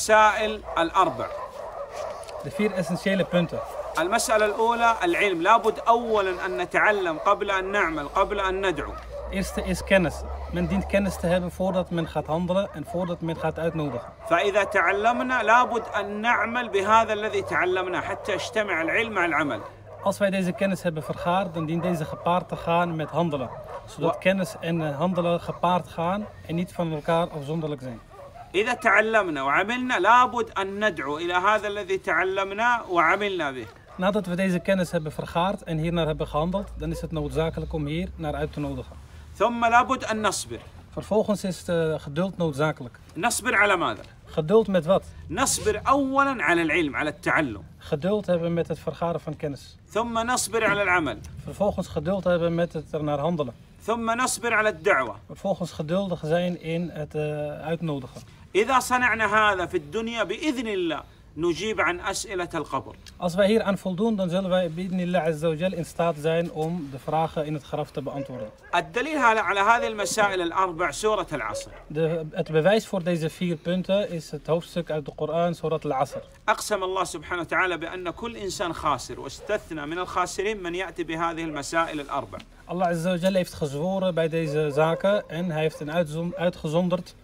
مسائل الأربع De vier essentiële punten. المسألة الأولى العلم لابد أولا أن نتعلم قبل أن نعمل قبل أن ندعو Eerste is kennis. Men dient kennis te hebben voordat men gaat handelen en voordat men gaat uitnodigen. فإذا تعلمنا لابد أن نعمل بهذا الذي تعلمناه حتى يجتمع العلم مع العمل Als wij deze kennis hebben vergaard, dan dient deze gepaard te gaan met handelen. Zodat kennis en eh, handelen gepaard gaan en niet van elkaar afzonderlijk zijn. إذا تعلمنا وعملنا لابد أن ندعو إلى هذا الذي تعلمناه وعملنا به Nadat we deze kennis hebben vergaard en hiernaar hebben gehandeld, dan is het noodzakelijk om hier naar uit te nodigen. ثم لابد أن نصبر Vervolgens is eh, geduld noodzakelijk. نصبر على ماذا؟ Geduld met wat? نصبر أولا على العلم على التعلم Geduld hebben met het vergaren van kennis. ثم نصبر على العمل Vervolgens geduld hebben met het ernaar handelen. ثم نصبر على الدعوة Vervolgens geduldig zijn in het eh, uitnodigen. إذا صنعنا هذا في الدنيا بإذن الله نجيب عن أسئلة القبر Als wij hier aan voldoen, dan zullen wij bi'idnillah azza wa jal in staat zijn om de vragen in het graf te beantwoorden. الدليل على هذه المسائل الأربع سورة العصر De, het bewijs voor deze vier punten is het hoofdstuk uit de Koran, Surat al-Asr. أقسم الله سبحانه وتعالى بأن كل إنسان خاسر واستثنى من الخاسرين من يأتي بهذه المسائل الأربع Allah azza wa jal heeft gezworen bij deze zaken en hij heeft een uitgezonderd.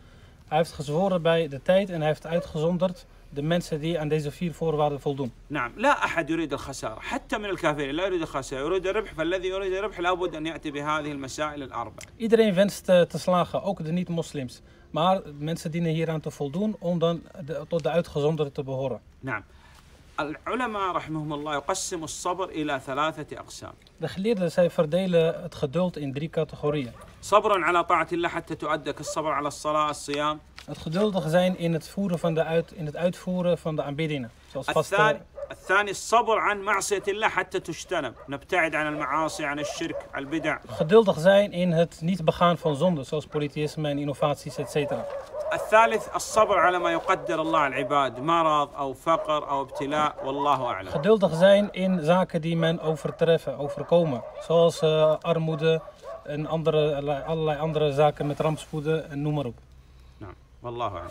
Hij heeft gezworen bij de tijd en hij heeft uitgezonderd de mensen die aan deze vier voorwaarden voldoen. نعم لا أحد يريد الخسارة حتى من الكافرين لا يريد الخسارة يريد الربح فالذي يريد الربح لابد أن يأتي بهذه المسائل الأربع Iedereen wenst eh, te slagen, ook de niet-moslims. Maar mensen dienen hieraan te voldoen om dan de- tot de uitgezonderden te behoren. نعم العلماء رحمهم الله يقسم الصبر إلى ثلاثة أقسام. دخلينا سايفر ديلا اتخدولت إن دري كاتيجوريا. صبرا على طاعة الله حتى تؤدك الصبر على الصلاة الصيام. اتخدولت زين إن تفوره فان إن الثاني الثاني الصبر عن معصية الله حتى تجتنب نبتعد عن المعاصي عن الشرك عن البدع Geduldig zijn in het niet begaan van zonden, zoals polytheïsme en innovaties, etc. الثالث الصبر على ما يقدر الله على العباد مرض أو فقر أو ابتلاء والله أعلم Geduldig zijn in zaken die men overtreffen, overkomen. Zoals eh, armoede en andere, allerlei andere zaken met rampspoeden en noem maar op. نعم والله أعلم